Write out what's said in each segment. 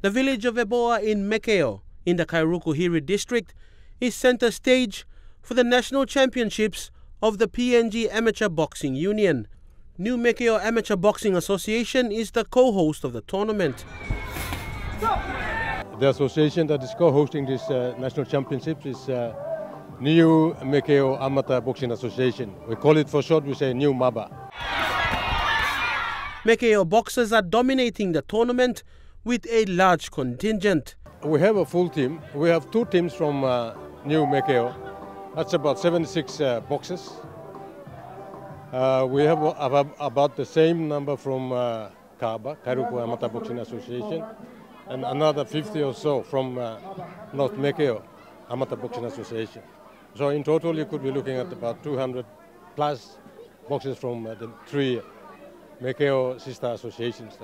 The village of Eboa in Mekeo in the Kairuku district is center stage for the national championships of the PNG Amateur Boxing Union. New Mekeo Amateur Boxing Association is the co-host of the tournament. The association that is co-hosting this uh, national championships is uh, New Mekeo Amateur Boxing Association. We call it for short, we say New MABA. Mekeo boxers are dominating the tournament with a large contingent. We have a full team. We have two teams from uh, New Mekeo. That's about 76 uh, boxers. Uh, we have about, the same number from uh, Kaba, Kairuku Amateur Boxing Association, and another 50 or so from uh, North Mekeo Amateur Boxing Association. So in total, you could be looking at about 200 plus boxes from uh, the three Mekeo sister associations.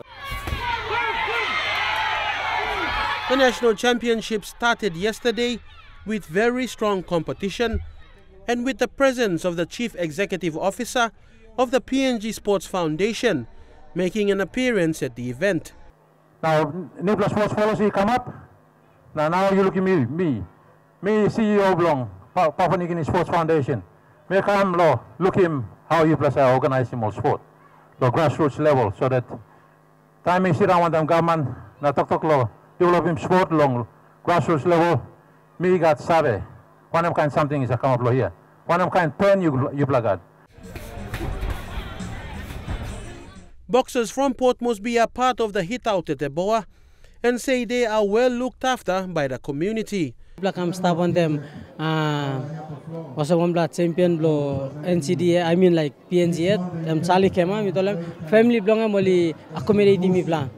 The national championship started yesterday with very strong competition and with the presence of the chief executive officer of the PNG Sports Foundation making an appearance at the event. Now, Nipla Sports Policy come up. Now, now you look at me, me, me CEO of Long, Papua New Guinea Sports Foundation. Me come lo, look him how you plus organize him sport, the grassroots level, so that time is around them government, na talk talk lo, develop him sport long grassroots level. Me got sabe, one of kind something is a come up here. One of kind turn you you plagad. Boxers from Port Moresby are part of the hit out at the Eboa and say they are well looked after by the community. Belakang staff on them, uh, also one blood champion blow NCDA, I mean like PNG, them Charlie Kema, mi tolem family belong moli accommodate mi plan.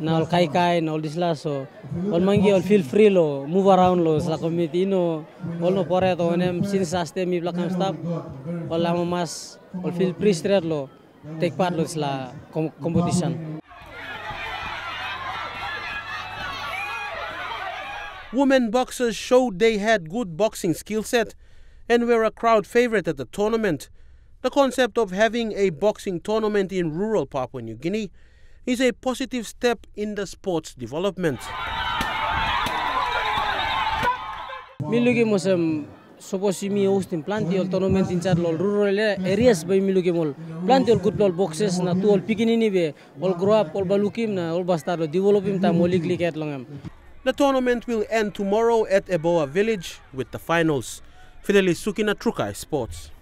Na kai kai, na so. Mangi feel free lo, move around lo, sa community no, pore to onem mas, feel free straight lo, take part lo sa competition. Women boxers showed they had good boxing skill set and were a crowd favorite at the tournament. The concept of having a boxing tournament in rural Papua New Guinea is a positive step in the sport's development. Milugi mosem suppose mi hosting plenty of tournament in chat lol rural areas by milugi mol plenty of good boxes na tu all pikinini be all grow up all balukim na all bastar develop him ta molik liket longam The tournament will end tomorrow at Eboa Village with the finals. Fidelis Sukina Trukai Sports.